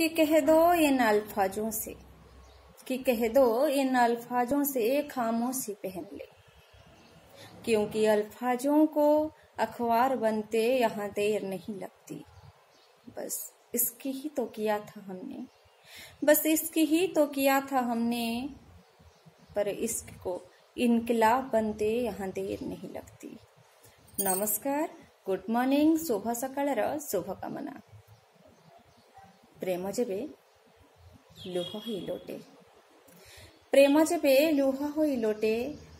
कि कह दो इन अल्फाजों से, कि कह दो इन अल्फाजों से खामोशी पहन ले। क्योंकि अल्फाजों को अखबार बनते यहाँ देर नहीं लगती। बस इसकी ही तो किया था हमने। बस इसकी ही तो किया था हमने, पर इसको इनकलाब बनते यहाँ देर नहीं लगती। नमस्कार, गुड मॉर्निंग, शुभ रुभ शुभकामना ପ୍ରେମ ଯେବେ ଲୁହ ହୋଇ ଲୋଟେ। ପ୍ରେମ ଯେବେ ଲୁହ ହୋଇ ଲୋଟେ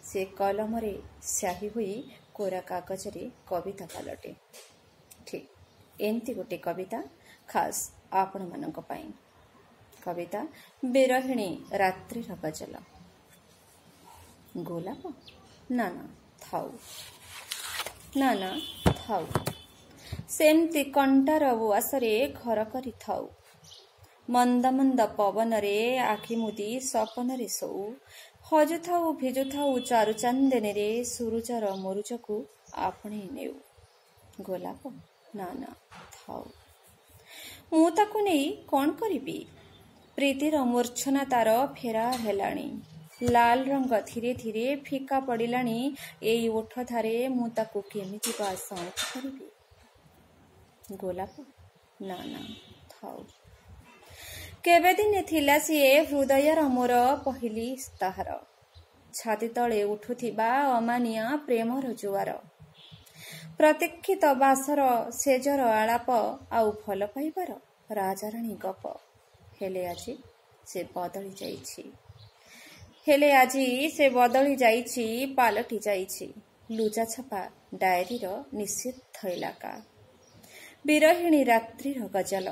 ସେ କଲମରେ ସ୍ୟାହି ହୋଇ କୋରା କାଗଜରେ କବିତା ପାଲଟେ। ଠିକ୍ ଏମିତି ଗୋଟେ କବିତା ଖାସ୍ ଆପଣମାନଙ୍କ ପାଇଁ। କବିତା ବିରହିଣୀ ରାତ୍ରିର ଗଜଲ। ଗୋଲାପ? ନା ନା ଥାଉ। ନା ନା ଥାଉ। ସେମିତି କଣ୍ଟାର ଉଆସରେ ଘର କରିଥାଉ ମନ୍ଦ ମନ୍ଦ ପବନରେ ଆଖି ମୁଦି ସପନରେ ଶୋଉ। ହଜୁଥାଉ ଭିଜୁଥାଉ ଚାରୁ ଚାନ୍ଦେନରେ ସୁରୁଜର ମୁରୁଜକୁ ଆପଣେଇ ନେଉ। ଗୋଲାପ ନା ନା ଥାଉ। ମୁଁ ତାକୁ ନେଇ କ'ଣ କରିବି? ପ୍ରୀତିର ମୂର୍ଚ୍ଛନା ତାର ଫେରାର ହେଲାଣି। ଲାଲ ରଙ୍ଗ ଧୀରେ ଧୀରେ ଫିକା ପଡ଼ିଲାଣି। ଏଇ ଓଠ ଧାରେ ମୁଁ ତାକୁ କେମିତି ବା ସଉକ କରିବି? ଗୋଲାପ ନା ନା ଥାଉ। କେବେ ଦିନେ ଥିଲା ସିଏ ହୃଦୟର ମୋର ପହିଲି ତାହାର ଛାତି ତଳେ ଉଠୁଥିବା ଅମାନିଆ ପ୍ରେମର ଜୁଆର। ପ୍ରତୀକ୍ଷିତ ବାସର ସେଜର ଆଳାପ ଆଉ ଭଲ ପାଇବାର ରାଜାରାଣୀ ଗପ। ହେଲେ ଆଜି ସେ ବଦଳି ଯାଇଛି। ହେଲେ ଆଜି ସେ ବଦଳି ଯାଇଛି ପାଲଟି ଯାଇଛି। ଲୁଚା ଛପା ଡାଏରୀର ନିଷିଦ୍ଧ ଇଲାକା। ବିରହିଣୀ ରାତ୍ରିର ଗଜଲ।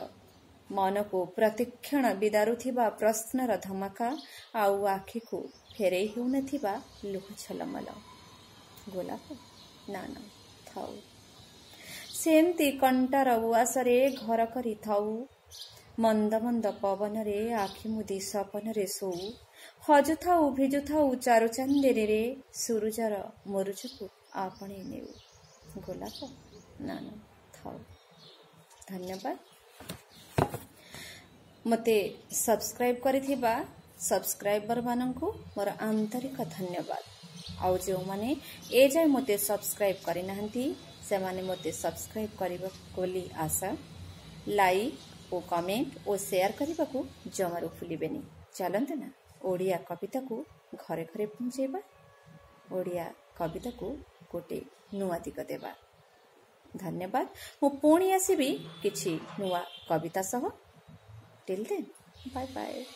ମନକୁ ପ୍ରତିକ୍ଷଣ ବିଦାରୁଥିବା ପ୍ରଶ୍ନର ଧମାକା ଆଉ ଆଖିକୁ ଫେରେଇ ହେଉନଥିବା ଲୁହ ଛଲମଲ ଗୋଲାପ ନା ନା ଥାଉ। ସେମିତି କଣ୍ଟାର ଉଆସରେ ଘର କରିଥାଉ ମନ୍ଦ ମନ୍ଦ ପବନରେ ଆଖି ମୁଦି ସପନରେ ଶୋଉ। ହଜୁଥାଉ ଭିଜୁଥାଉ ଚାରୁ ଚାନ୍ଦେରରେ ସୁରୁଜର ମୁରୁଜକୁ ଆପଣେଇ ନେଉ। ଗୋଲାପ ନା ନା ଥାଉ। ଧନ୍ୟବାଦ। ମୋତେ ସବସ୍କ୍ରାଇବ୍ କରିଥିବା ସବସ୍କ୍ରାଇବରମାନଙ୍କୁ ମୋର ଆନ୍ତରିକ ଧନ୍ୟବାଦ ଆଉ ଯେଉଁମାନେ ଏ ଯାଏ ମୋତେ ସବସ୍କ୍ରାଇବ୍ କରିନାହାନ୍ତି ସେମାନେ ମୋତେ ସବସ୍କ୍ରାଇବ୍ କରିବାକୁ ବୋଲି ଆଶା ଲାଇକ୍ ଓ କମେଣ୍ଟ ଓ ସେୟାର କରିବାକୁ ଜମାରୁ ଭୁଲିବେନି ଚାଲନ୍ତୁ ନା ଓଡ଼ିଆ କବିତାକୁ ଘରେ ଘରେ ପହଞ୍ଚାଇବା ଓଡ଼ିଆ କବିତାକୁ ଗୋଟେ ନୂଆ ଦିଗ ଦେବା ଧନ୍ୟବାଦ ମୁଁ ପୁଣି ଆସିବି କିଛି ନୂଆ କବିତା ସହ Till then, bye bye.